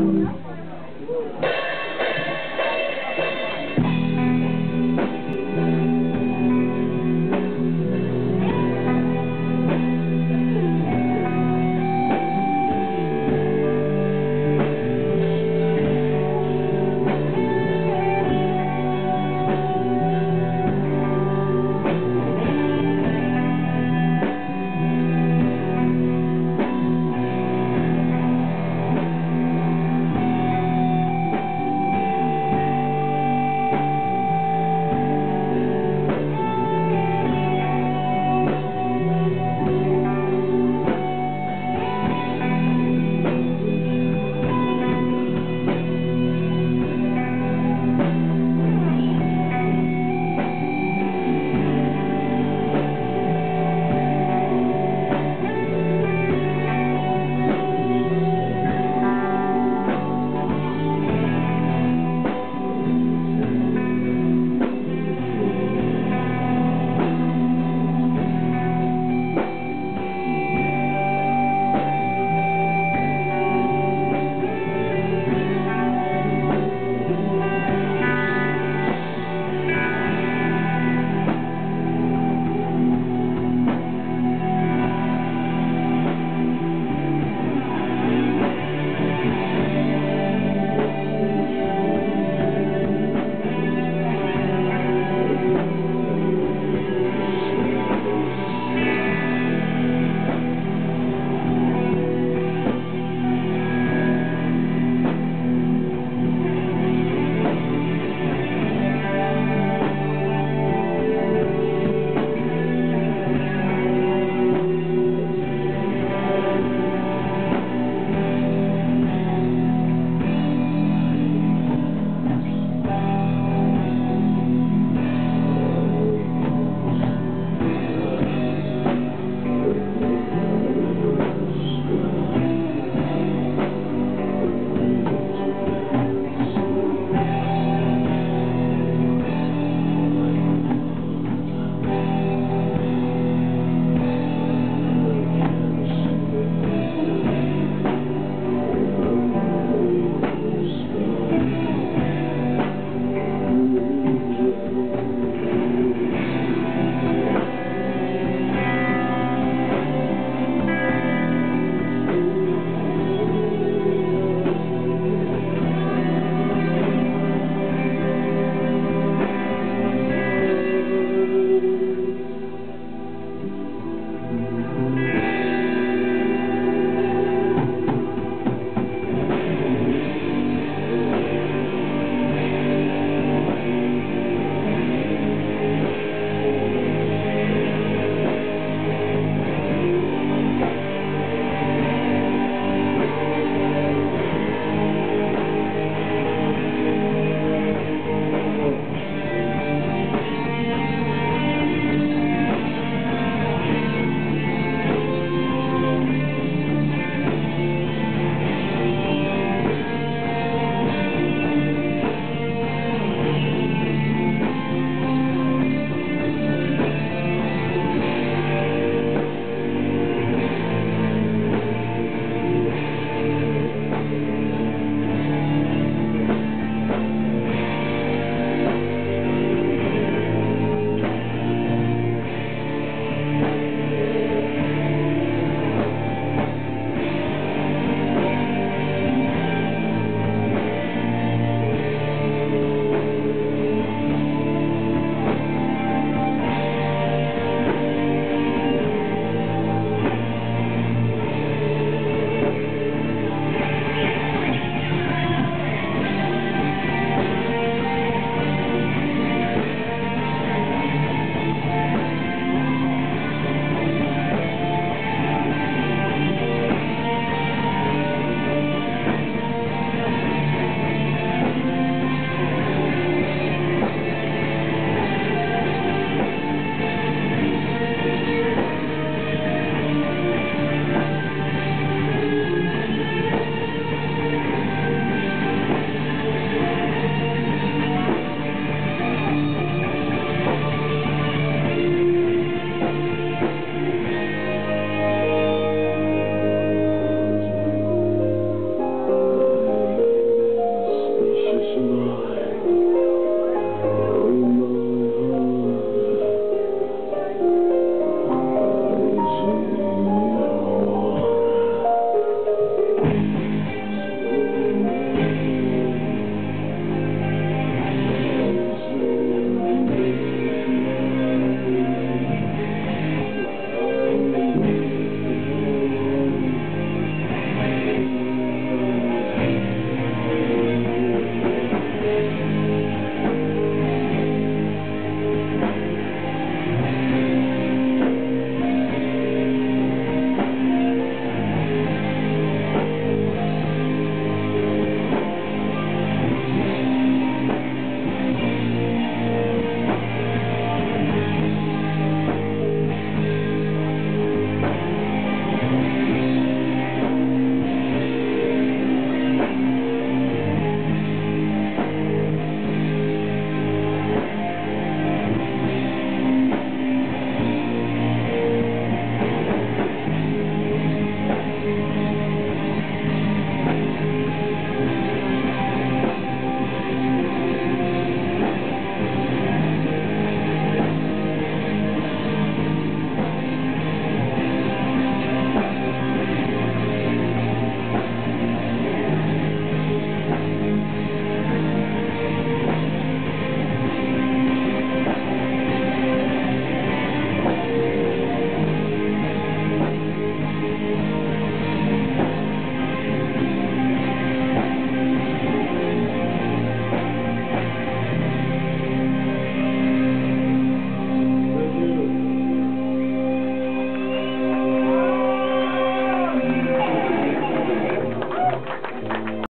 Mm-hmm.